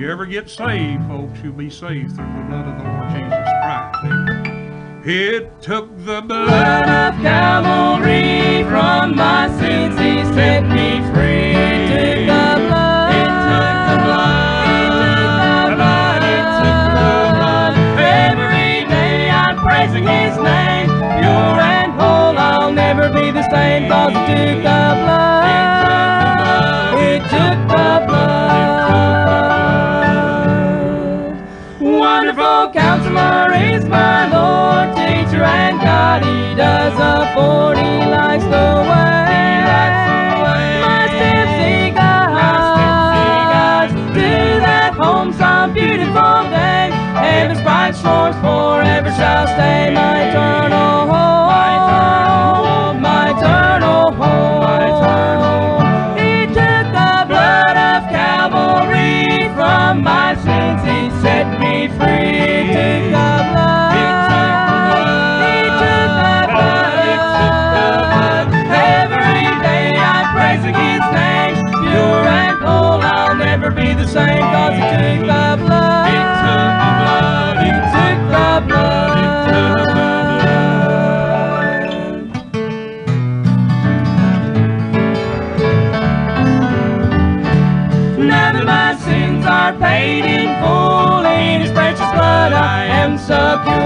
you ever get saved, folks, you'll be saved through the blood of the Lord Jesus Christ. It took the blood of Calvary from my sins, He set me free. It took the blood. It took the blood. Every day I'm praising His name. Pure and whole, I'll never be the same. It took Heaven's bright forever shall stay. My eternal home, my eternal home, my eternal home. He took the blood of Calvary from my sins. He set me free. He took the blood. He took the blood. He took the blood. Every day I'm praising His name. Pure and whole, I'll never be the same. Cause He took the blood. In full in His precious blood, I am secure.